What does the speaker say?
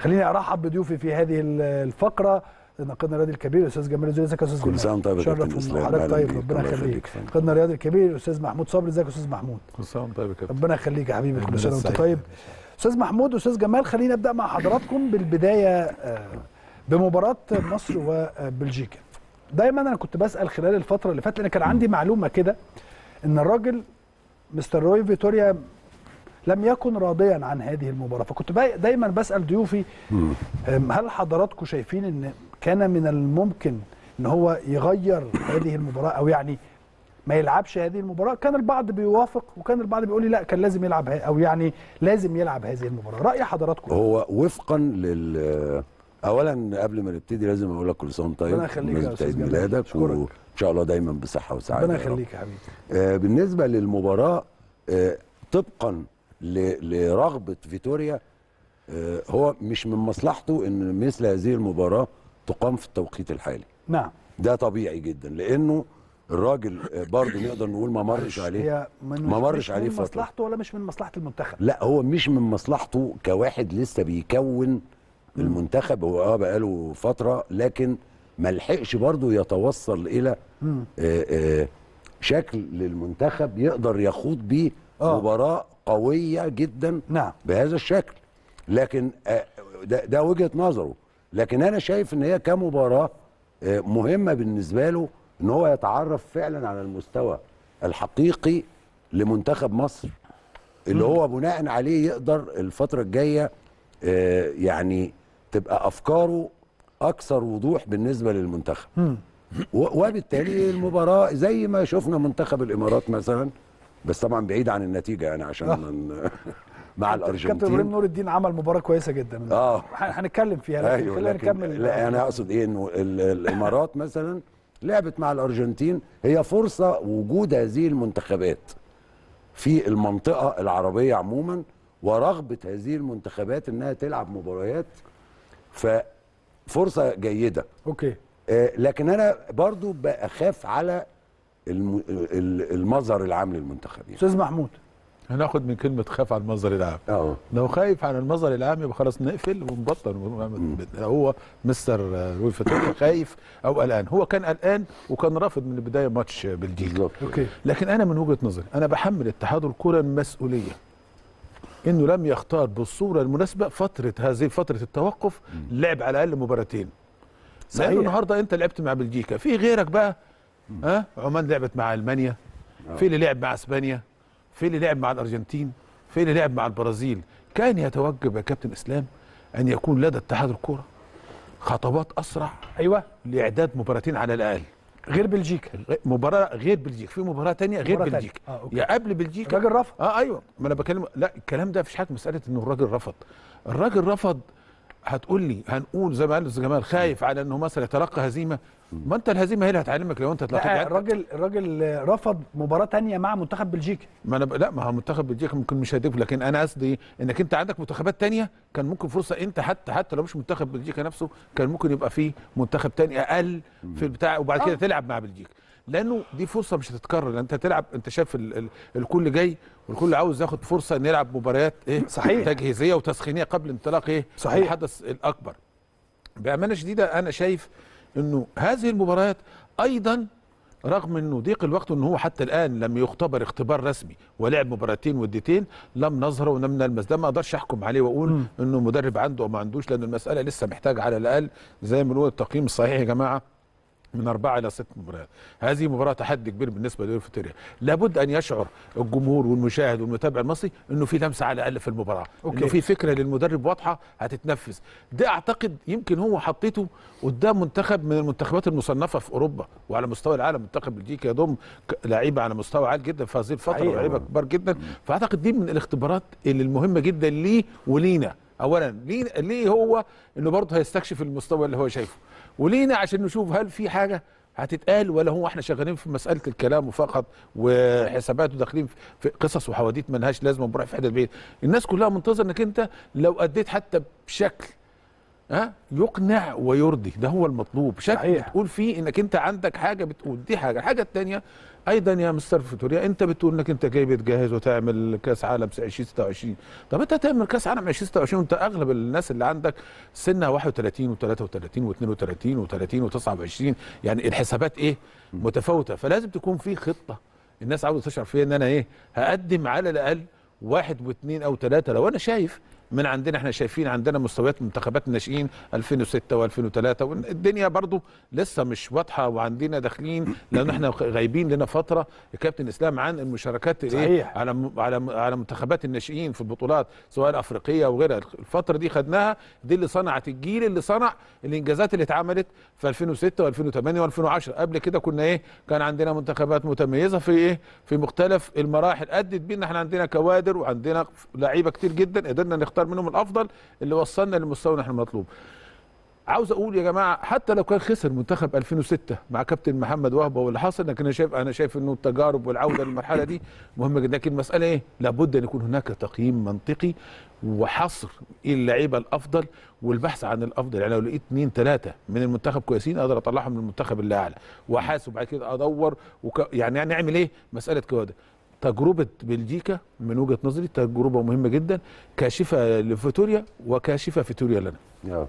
خليني أرحب بضيوفي في هذه الفقرة ناقدنا الرياضي الكبير الأستاذ جمال الزويل إزيك يا أستاذ كل سنة وأنت طيب يا شرف كابتن اسلام حضرتك طيب. ربنا يخليك. ناقدنا الرياضي الكبير الأستاذ محمود صبري. إزيك يا أستاذ محمود؟ كل سنة وأنت طيب يا كابتن ربنا يخليك يا حبيبي كل سنة وأنت. طيب. أستاذ محمود واستاذ جمال خلينا أبدأ مع حضراتكم بالبداية آه، بمباراة مصر وبلجيكا. دايما أنا كنت بسأل خلال الفترة اللي فاتت لأن كان عندي معلومة كده إن الراجل مستر روي فيتوريا لم يكن راضيا عن هذه المباراة. فكنت دايما بسأل ضيوفي هل حضراتكم شايفين إن كان من الممكن إن هو يغير هذه المباراة؟ أو يعني ما يلعبش هذه المباراة؟ كان البعض بيوافق وكان البعض بيقول لي لا كان لازم يلعب أو يعني لازم يلعب هذه المباراة. رأي حضراتكم؟ هو وفقا لل اولا قبل ما نبتدي لازم أقول لك كل سنة وأنت طيب. ربنا يخليك يا جمال. ميلادك. وإن شاء الله دايما بصحة وسعادة ربنا. يخليك يا حبيبي. آه، بالنسبة للمباراة آه، طبقا لرغبة فيتوريا آه، هو مش من مصلحته إن مثل هذه المباراة تقام في التوقيت الحالي نعم ده طبيعي جدا لأنه الراجل آه، برضه نقدر نقول ما مرش عليه من ما مرش مش عليه من فترة. مصلحته ولا مش من مصلحة المنتخب لا هو مش من مصلحته كواحد لسه بيكون المنتخب هو آه بقاله فترة لكن ما لحقش برضه يتوصل إلى. آه، شكل للمنتخب يقدر يخوض بيه. مباراة قوية جدا نعم. بهذا الشكل. لكن آه، ده, ده وجهة نظره. لكن أنا شايف إن هي كمباراة آه، مهمة بالنسبة له إن هو يتعرف فعلا على المستوى الحقيقي لمنتخب مصر. اللي هو بناء عليه يقدر الفترة الجاية آه، يعني تبقى أفكاره أكثر وضوح بالنسبة للمنتخب. وبالتالي المباراة زي ما شفنا منتخب الإمارات مثلا بس طبعا بعيد عن النتيجة يعني عشان آه. من مع كابتن إبراهيم الارجنتين نور الدين عمل مباراة كويسة جدا. آه. هنتكلم فيها لكن أيوه خلينا نكمل. لا أنا أقصد إيه إنه ال- الإمارات مثلا لعبت مع الأرجنتين. هي فرصة وجود هذه المنتخبات في المنطقة العربية عموما ورغبة هذه المنتخبات إنها تلعب مباريات. ففرصة جيدة. أوكي. آه، لكن أنا برضو بخاف على المظهر العام للمنتخب يعني. أستاذ محمود. هناخد من كلمة خاف على المظهر العام. آه. لو خايف على المظهر العام يبقى خلاص نقفل ونبطل. هو مستر روي فيتوريا خايف أو قلقان. هو كان قلقان وكان رافض من البداية ماتش بلجيكا. بالظبط. أوكي. لكن أنا من وجهة نظري أنا بحمل اتحاد الكرة المسؤولية إنه لم يختار بالصورة المناسبة فترة هذه فترة التوقف لعب على الأقل مباراتين. صحيح. النهارده أنت لعبت مع بلجيكا. في غيرك بقى؟ ها؟ عمان لعبت مع ألمانيا في اللي لعب مع إسبانيا في اللي لعب مع الأرجنتين في اللي لعب مع البرازيل. كان يتوجب يا كابتن إسلام أن يكون لدى اتحاد الكره خطوات أسرع أيوه لإعداد مباراتين على الأقل. غير بلجيكا مباراة غير بلجيكا. في مباراة تانية غير مباراة. بلجيكا. آه، okay. يا قبل بلجيكا. الراجل رفض. آه أيوه. ما أنا بكلم لا الكلام ده مفيش حاجة مسألة إنه الراجل رفض. الراجل رفض هتقول لي هنقول زي ما قال الاستاذ جمال خايف على إنه مثلا يتلقى هزيمة ما انت الهزيمة هي اللي هتعلمك لو انت يعني الراجل الراجل رفض مباراة تانية مع منتخب بلجيكا ما أنا ب... لا ما هو منتخب بلجيكا ممكن مش هيضيف لكن أنا قصدي انك انت عندك منتخبات تانية كان ممكن فرصة انت حتى حتى لو مش منتخب بلجيكا نفسه كان ممكن يبقى فيه منتخب تاني أقل في البتاع وبعد كده آه. تلعب مع بلجيكا لأنه دي فرصة مش هتتكرر انت تلعب انت شايف ال... ال... الكل جاي والكل عاوز ياخد فرصة إن يلعب مباريات إيه صحيح. تجهيزية وتسخينية قبل انطلاق إيه صحيح. الحدث الأكبر بأمانة شديدة أنا شايف إنه هذه المباريات أيضا رغم إنه ضيق الوقت ان هو حتى الآن لم يختبر اختبار رسمي ولعب مباراتين وديتين لم نظهر ولم نلمس ده ما أقدرش أحكم عليه وأقول. إنه مدرب عنده أو ما عندوش لأن المسألة لسه محتاجة على الأقل زي ما بنقول التقييم الصحيح يا جماعة من أربعة إلى ست مباريات. هذه مباراة تحدي كبير بالنسبة للفيتوريا لابد أن يشعر الجمهور والمشاهد والمتابع المصري أنه في لمسة على الأقل في المباراة أوكي. أنه في فكرة للمدرب واضحة هتتنفذ. ده أعتقد يمكن هو حطيته قدام منتخب من المنتخبات المصنفة في أوروبا وعلى مستوى العالم. منتخب بلجيكا يضم لعيبة على مستوى عالي جدا في هذه الفترة صحيح. ولاعيبة كبار جدا. فأعتقد دي من الاختبارات اللي المهمة جدا ليه ولينا. اولا ليه ليه هو إنه برضه هيستكشف المستوى اللي هو شايفه؟ ولينا عشان نشوف هل في حاجة هتتقال ولا هو إحنا شغالين في مسألة الكلام فقط وحسابات وداخلين في قصص وحواديت ملهاش لازمة وبنروح في حتة بعيد الناس كلها منتظرة إنك أنت لو أديت حتى بشكل ها؟ يقنع ويرضي. ده هو المطلوب. شكل صحيح. تقول فيه إنك أنت عندك حاجة بتقول. دي حاجة. الحاجة الثانية أيضا يا مستر فيتوريا أنت بتقول إنك أنت جاي بتجهز وتعمل كأس عالم 2026 طب أنت تعمل كأس عالم 2026 وأنت أغلب الناس اللي عندك سنها 31 و33 و32 و30 و29 يعني الحسابات إيه؟ متفاوتة. فلازم تكون في خطة. الناس عاوزة تشعر فيها إن أنا إيه؟ هقدم على الأقل واحد واثنين أو ثلاثة لو أنا شايف من عندنا إحنا شايفين عندنا مستويات منتخبات الناشئين 2006 و2003 والدنيا برضو لسه مش واضحة وعندنا داخلين لأن إحنا غايبين لنا فترة. يا كابتن إسلام عن المشاركات إيه؟ صحيح. على م- على م- على منتخبات الناشئين في البطولات سواء الافريقيه وغيرها. الفترة دي خدناها دي اللي صنعت الجيل اللي صنع الإنجازات اللي اتعملت في 2006 و2008 و2010 قبل كده كنا إيه؟ كان عندنا منتخبات متميزة في إيه؟ في مختلف المراحل أدت بينا إحنا عندنا كوادر وعندنا لعيبة كتير جدا قدرنا نختار منهم الأفضل اللي وصلنا للمستوى اللي إحنا مطلوب عاوز أقول يا جماعة حتى لو كان خسر منتخب 2006 مع كابتن محمد وهبه واللي حصل لكن أنا شايف أنا شايف إنه التجارب والعودة للمرحلة دي مهمة جدا. لكن المسألة إيه؟ لابد أن يكون هناك تقييم منطقي وحصر إيه اللعيبة الأفضل والبحث عن الأفضل. يعني لو لقيت اثنين ثلاثة من المنتخب كويسين أقدر أطلعهم من المنتخب اللي أعلى. وأحاسب. بعد كده أدور وك... يعني يعني نعمل إيه؟ مسألة كوادر. تجربة بلجيكا من وجهة نظري تجربة مهمة جدا كاشفة لفيتوريا وكاشفة فيتوريا لنا.